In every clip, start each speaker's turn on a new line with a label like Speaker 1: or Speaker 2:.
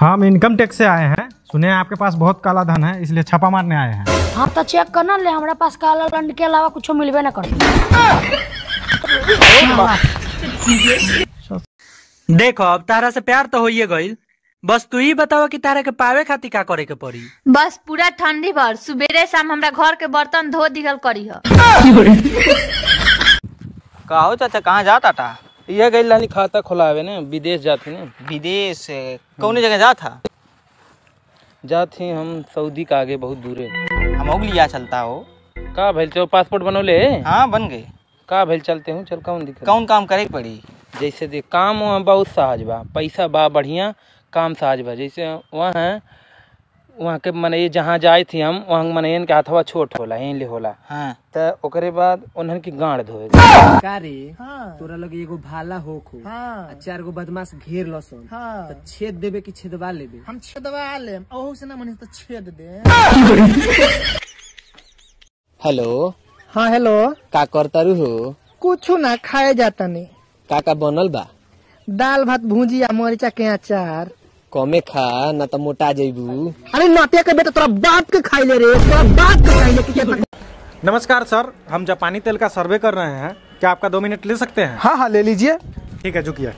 Speaker 1: हम income tax से आए हैं। सुने हैं आपके पास बहुत काला धन है इसलिए छापा मारने आए हैं।
Speaker 2: हाँ तो चेक करना ले हमारे पास काला दंड के अलावा कुछ मिलबे ना करता
Speaker 3: देखो अब तारा से प्यार तो होइए गईल बस तू ही बतावा कि तारा के पावे खातिर का करे के पड़ी।
Speaker 4: बस पूरा ठंडी भर सुबेरे शाम हमरा घर के बर्तन धो दिहल करी ह।
Speaker 5: का हो चाचा कहाँ जाता था
Speaker 6: ये गई लानी खाता खोलावे ने विदेश जाती ने।
Speaker 5: विदेश कौन जगह जा था
Speaker 6: जाती हम सऊदी का आगे बहुत दूरे
Speaker 5: हम और लिया चलता हो।
Speaker 6: का भइल चो पासपोर्ट बनौले?
Speaker 5: हाँ बन गए।
Speaker 6: का भइल चलते हूँ चल कौन दिक्कत?
Speaker 5: कौन काम करे पड़ी?
Speaker 6: जैसे देख काम वहाँ बहुत सहज बा पैसा बा बढ़िया काम सहज बा। जैसे वहाँ है वहाँ के मने जहाँ जाए थी हम वहाँ मने इनके हाथवा छोट होला यहीं ले होला।
Speaker 5: हाँ।
Speaker 6: त ओकरे बाद उन्हन की गांड धोए
Speaker 7: का रे? तोरा लगे एगो भाला हो। खो आ चार गो बदमाश घेर लसन। त छेद देबे कि छेदवा लेबे?
Speaker 8: हम छेदवा लेम। ओहू से ना मनी तो छेद दे।
Speaker 7: हेलो।
Speaker 8: हाँ हेलो।
Speaker 7: का करतारू हो?
Speaker 8: कुछ ना खाए जाता नहीं
Speaker 7: का का बनल बा?
Speaker 8: दाल भात भुजिया मरीचा के अचार।
Speaker 7: कमे खा न त मोटा जइबू
Speaker 8: अरे नाटिया के बेटा तोरा बाप के खाई ले रे तोरा बाप के खाई ले कि
Speaker 1: नमस्कार सर हम जापानी तेल का सर्वे कर रहे हैं। क्या आपका दो मिनट ले सकते हैं?
Speaker 8: हाँ हाँ ले लीजिए।
Speaker 1: ठीक है झुकिए।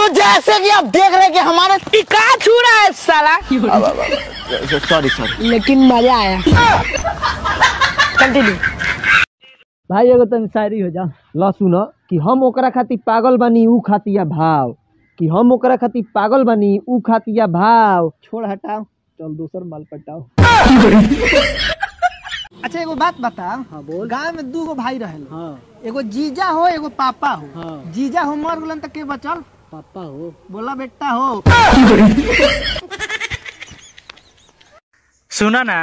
Speaker 8: तो जैसे कि आप देख रहे हैं कि हमारे टिका छू रहा है साला।
Speaker 7: सॉरी सॉरी
Speaker 8: लेकिन मज़ा आया। कंटिन्यू
Speaker 7: भाई एगो तन शायरी हो जा ल सुन कि हम ओकरा खातिर पागल बानी ऊ खातिया भाव। कि हम ओकरा खातिर पागल बानी ऊ खातिया भाव। छोड़ हटाओ। चल दूसर माल पटाओ।
Speaker 8: अच्छा एगो बात बता हाँ बोल। गाँव में दू गो भाई रहे हाँ। एगो जीजा हो एगो पापा हो। हाँ। जीजा हो मर गलन त के बचल?
Speaker 7: पापा हो।
Speaker 8: बोला बेटा हो।
Speaker 3: सुना ना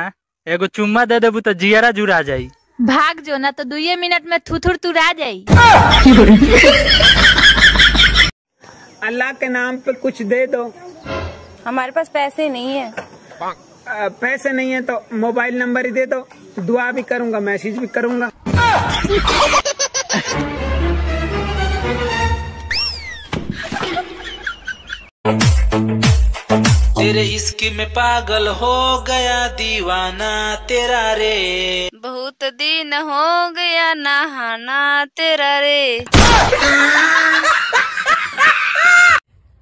Speaker 3: एगो चुम्मा दे देबू तो जियरा जुड़ा जाई।
Speaker 4: भाग जो ना तो दुए मिनट में थुथुर तुरा जाई।
Speaker 9: अल्लाह के नाम पे कुछ दे दो।
Speaker 4: हमारे पास पैसे नहीं है।
Speaker 9: पैसे नहीं है तो मोबाइल नंबर ही दे दो। दुआ भी करूँगा मैसेज भी करूँगा।
Speaker 3: तेरे इश्क में पागल हो गया दीवाना तेरा रे।
Speaker 4: बहुत दिन हो गया नहाना तेरा रे।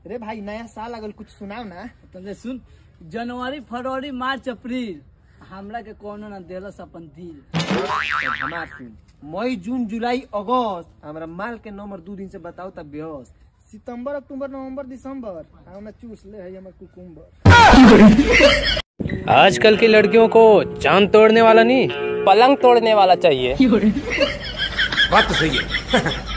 Speaker 8: रे भाई नया साल अगर कुछ सुनाओ ना।
Speaker 7: तले सुन जनवरी फरवरी मार्च अप्रैल। हमरा के कोनो ना देलस अपन दिल।
Speaker 8: हमार सुन। मई जून जुलाई अगस्त। हमरा माल के नंबर दू दिन से बताओ तब बेहोश। सितंबर अक्टूबर नवंबर दिसंबर। हमरा चूस ले है हमर कुकुम्बर।
Speaker 6: आजकल की लड़कियों को चाँद तोड़ने वाला नहीं पलंग तोड़ने वाला चाहिए।
Speaker 9: बात तो सही है।